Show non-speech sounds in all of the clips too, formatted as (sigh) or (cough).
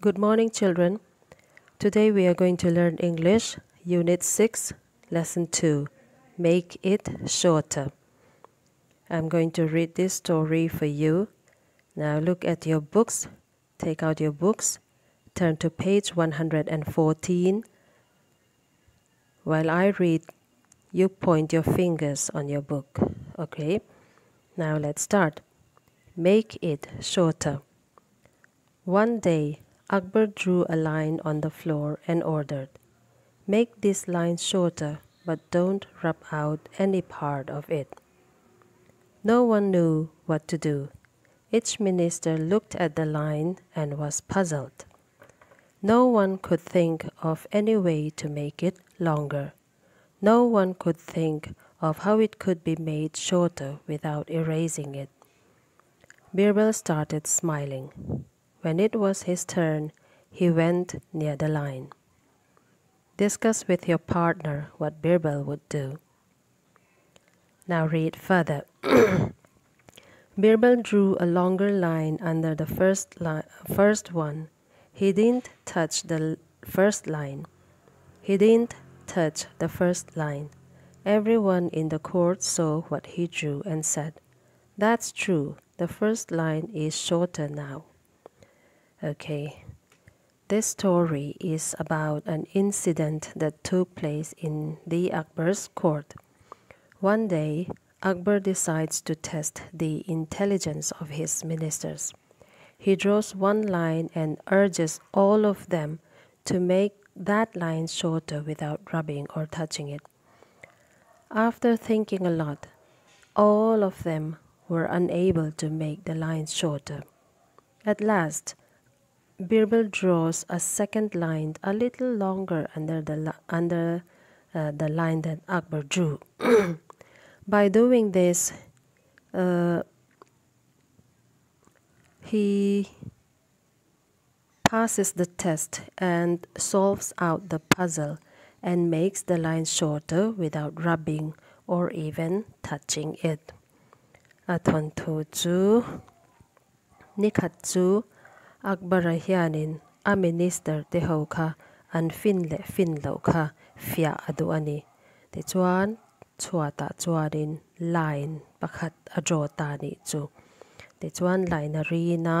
Good morning, children. Today we are going to learn English, Unit 6, Lesson 2 Make It Shorter. I'm going to read this story for you. Now look at your books. Take out your books. Turn to page 114. While I read, you point your fingers on your book. Okay? Now let's start. Make it shorter. One day, Akbar drew a line on the floor and ordered, Make this line shorter, but don't rub out any part of it. No one knew what to do. Each minister looked at the line and was puzzled. No one could think of any way to make it longer. No one could think of how it could be made shorter without erasing it. Birbal started smiling. When it was his turn, he went near the line. Discuss with your partner what Birbal would do. Now read further. (clears throat) Birbal drew a longer line under the first, li- first one. He didn't touch the first line. He didn't touch the first line. Everyone in the court saw what he drew and said, That's true. The first line is shorter now. Okay. This story is about an incident that took place in the Akbar's court. One day, Akbar decides to test the intelligence of his ministers. He draws one line and urges all of them to make that line shorter without rubbing or touching it. After thinking a lot, all of them were unable to make the line shorter. At last, Birbal draws a second line a little longer under the, under, uh, the line that Akbar drew. (clears throat) By doing this, uh, he passes the test and solves out the puzzle and makes the line shorter without rubbing or even touching it. Atwan tu akbara hianin a minister te ho kha an fin le fin lo kha fia adu ani te chuan chhuata chuanin line pakhat a draw ta ni chu. Te chuan line a ri na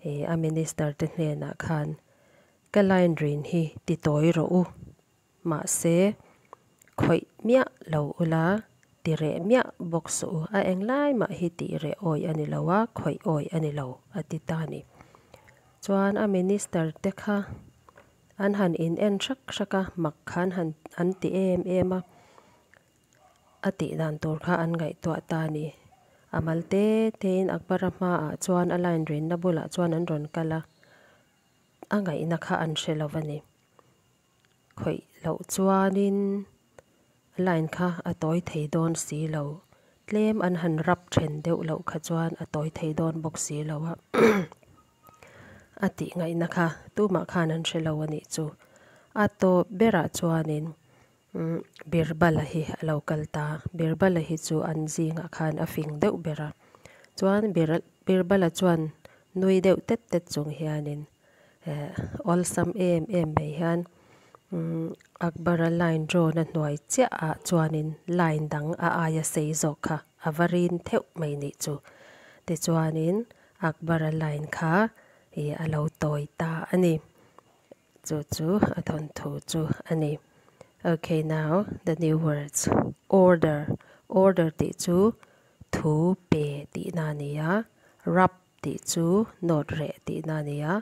e a minister te hne na khan ka line rin hi ti toy ro u. Ma se khoi mia lo ula ti re mia box u. A eng lai ma hi ti re oi ani lo wa khoi oi ani lo ati ta ni. Chuan a minister te kha. An han in en thak thaka mak khan han, an ti em em a. Ati dan tur kha an ngai to ta ni. Amal te tein akbara ma a chuan a line rin na bula chuan an ron kala. A ngai na kha an shelovani khoi lo chuanin line kha a toy thei don si lo. Tlem an han rap thren deuh lo kha chuan a toy thei don bok si lo a. (clears throat) ati ngai na kha tu ma kha nan thre lo ani chu. Ato bera chuanin mm, birbala hi local ta birbala hi chu anji nga khan afing deuh bera. Chuan birbala chuan nui deuh tet tet chung hianin eh, olsam em em mei hian mm, akbara line draw na hnuai chia a chuanin line dang a aya sei zo kha avarin theuh mai ni chu. Te chuanin akbara line kha e alo toi ta ani zu zu aton tu zu ani okay now the new words. Order. Order ti chu thu pe ti na ni ya rap ti chu not re ti na ni ya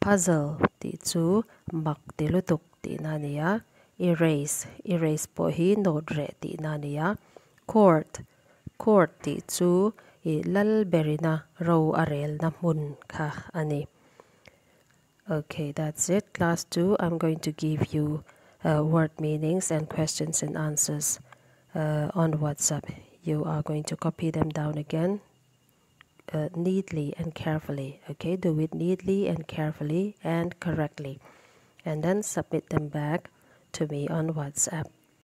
puzzle ti chu mak ti lu tuk ti na ni ya erase. Erase po hi not re ti na ni ya court. Court ti chu i lal berina ro arel na mun kha ani okay that's it. Class 2 i'm going to give you uh, word meanings and questions and answers uh, on whatsapp. You are going to copy them down again uh, neatly and carefully. Okay do it neatly and carefully and correctly. And then submit them back to me on WhatsApp.